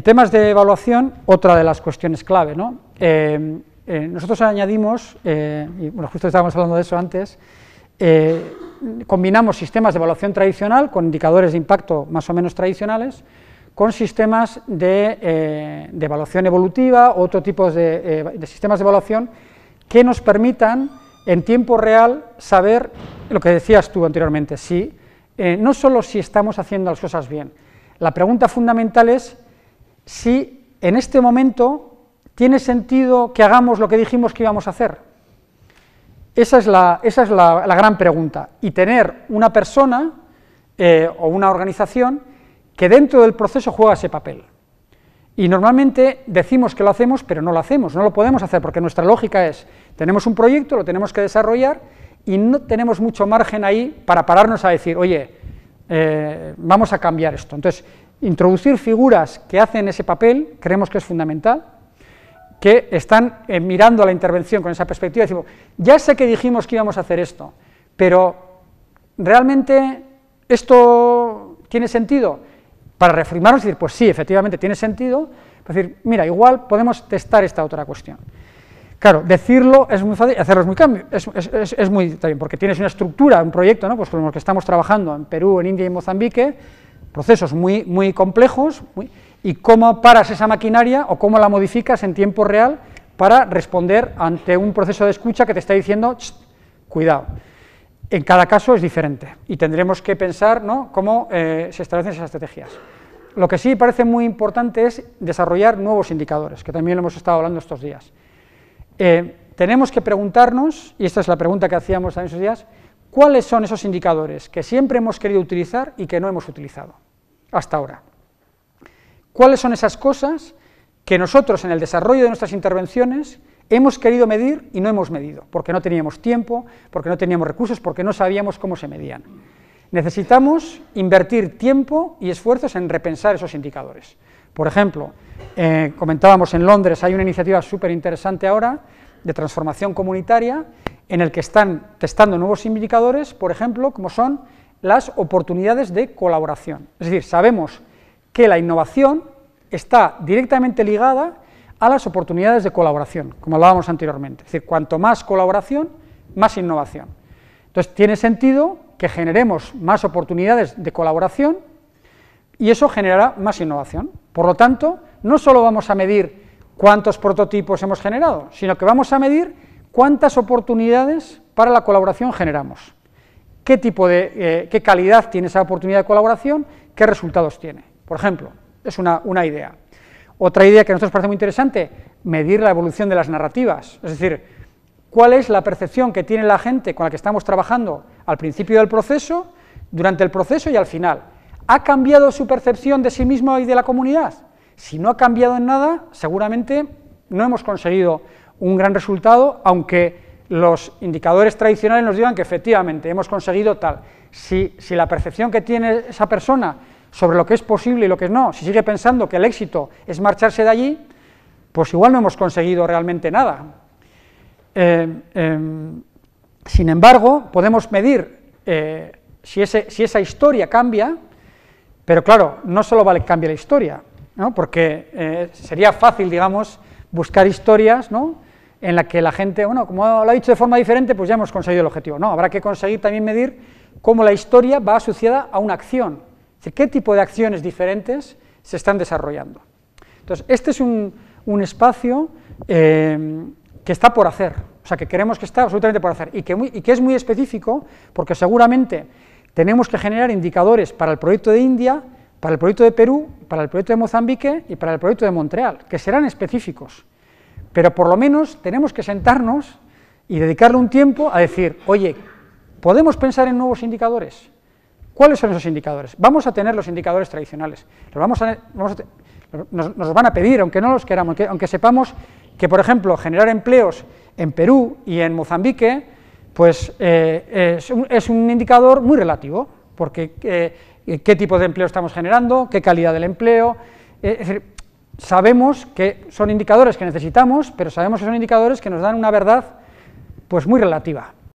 en temas de evaluación, otra de las cuestiones clave, ¿no? Eh, eh, nosotros añadimos, y bueno, justo estábamos hablando de eso antes, combinamos sistemas de evaluación tradicional con indicadores de impacto más o menos tradicionales, con sistemas de, evaluación evolutiva, otro tipo de, sistemas de evaluación que nos permitan en tiempo real saber lo que decías tú anteriormente, si, eh, no solo si estamos haciendo las cosas bien, la pregunta fundamental es si en este momento tiene sentido que hagamos lo que dijimos que íbamos a hacer. Esa es la, esa es la, gran pregunta. Y tener una persona eh, o una organización que dentro del proceso juega ese papel. Y normalmente decimos que lo hacemos, pero no lo hacemos, no lo podemos hacer, porque nuestra lógica es, tenemos un proyecto, lo tenemos que desarrollar, y no tenemos mucho margen ahí para pararnos a decir, oye, eh, vamos a cambiar esto. Entonces, introducir figuras que hacen ese papel, creemos que es fundamental, que están eh, mirando a la intervención con esa perspectiva, decimos, ya sé que dijimos que íbamos a hacer esto, pero ¿realmente esto tiene sentido? para reafirmarnos y decir, pues sí, efectivamente tiene sentido, es decir, mira, igual podemos testar esta otra cuestión. Claro, decirlo es muy fácil, hacerlo es muy cambio, es, muy también, porque tienes una estructura, un proyecto, ¿no? pues como el que estamos trabajando en Perú, en India y en Mozambique, procesos muy, muy complejos, y cómo paras esa maquinaria o cómo la modificas en tiempo real para responder ante un proceso de escucha que te está diciendo, cuidado. En cada caso es diferente y tendremos que pensar ¿no? cómo eh, se establecen esas estrategias. Lo que sí parece muy importante es desarrollar nuevos indicadores, que también lo hemos estado hablando estos días. Eh, tenemos que preguntarnos, y esta es la pregunta que hacíamos en esos días, ¿cuáles son esos indicadores que siempre hemos querido utilizar y que no hemos utilizado hasta ahora? ¿Cuáles son esas cosas que nosotros en el desarrollo de nuestras intervenciones Hemos querido medir y no hemos medido, porque no teníamos tiempo, porque no teníamos recursos, porque no sabíamos cómo se medían. Necesitamos invertir tiempo y esfuerzos en repensar esos indicadores. Por ejemplo, eh, comentábamos en Londres, hay una iniciativa súper interesante ahora de transformación comunitaria en el que están testando nuevos indicadores, por ejemplo, como son las oportunidades de colaboración. Es decir, sabemos que la innovación está directamente ligada a las oportunidades de colaboración, como hablábamos anteriormente. Es decir, cuanto más colaboración, más innovación. Entonces, tiene sentido que generemos más oportunidades de colaboración y eso generará más innovación. Por lo tanto, no solo vamos a medir cuántos prototipos hemos generado, sino que vamos a medir cuántas oportunidades para la colaboración generamos. ¿Qué tipo de, eh, qué calidad tiene esa oportunidad de colaboración? ¿Qué resultados tiene? Por ejemplo, es una, una idea. Otra idea que a nosotros parece muy interesante, medir la evolución de las narrativas, es decir, cuál es la percepción que tiene la gente con la que estamos trabajando al principio del proceso, durante el proceso y al final. ¿Ha cambiado su percepción de sí mismo y de la comunidad? Si no ha cambiado en nada, seguramente no hemos conseguido un gran resultado, aunque los indicadores tradicionales nos digan que efectivamente hemos conseguido tal. Si, si la percepción que tiene esa persona sobre lo que es posible y lo que no, si sigue pensando que el éxito es marcharse de allí, pues igual no hemos conseguido realmente nada. Eh, em, sin embargo, podemos medir eh, si, esa historia cambia, pero claro, no solo vale que cambie la historia, porque eh, sería fácil, digamos, buscar historias ¿no? en las que la gente, bueno, como lo ha dicho de forma diferente, pues ya hemos conseguido el objetivo. No, habrá que conseguir también medir cómo la historia va asociada a una acción, ¿Qué tipo de acciones diferentes se están desarrollando? Entonces, este es un, espacio eh, que está por hacer, o sea, que queremos que está absolutamente por hacer, y que, es muy específico, porque seguramente tenemos que generar indicadores para el proyecto de India, para el proyecto de Perú, para el proyecto de Mozambique y para el proyecto de Montreal, que serán específicos, pero por lo menos tenemos que sentarnos y dedicarle un tiempo a decir, oye, ¿podemos pensar en nuevos indicadores? ¿Cuáles son esos indicadores? Vamos a tener los indicadores tradicionales, vamos nos, van a pedir, aunque no los queramos, aunque, sepamos que, por ejemplo, generar empleos en Perú y en Mozambique, pues eh, es, un, indicador muy relativo, porque eh, qué tipo de empleo estamos generando, qué calidad del empleo, eh, es decir, sabemos que son indicadores que necesitamos, pero sabemos que son indicadores que nos dan una verdad pues muy relativa,